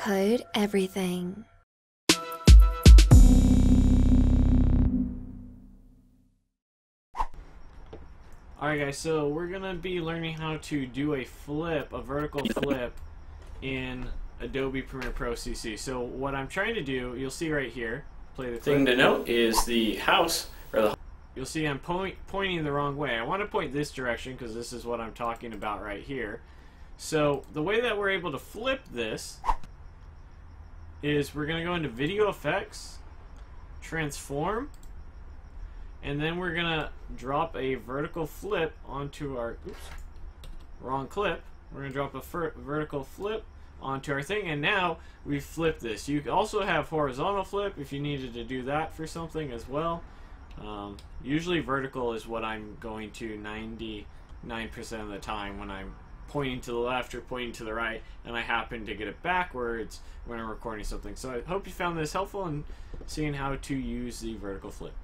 Nerd Everything. Alright guys, so we're gonna be learning how to do a flip, a vertical flip in Adobe Premiere Pro CC. So what I'm trying to do, you'll see right here, play the thing clip. to note is the house or the You'll see I'm point, pointing the wrong way. I want to point this direction because this is what I'm talking about right here. So the way that we're able to flip this is we're going to go into Video Effects, Transform, and then we're going to drop a vertical flip onto our, oops, wrong clip. We're going to drop a vertical flip onto our thing, and now we flip this. You also have horizontal flip if you needed to do that for something as well. Um, usually vertical is what I'm going to 99% of the time when I'm pointing to the left or pointing to the right and I happen to get it backwards when I'm recording something. So I hope you found this helpful in seeing how to use the vertical flip.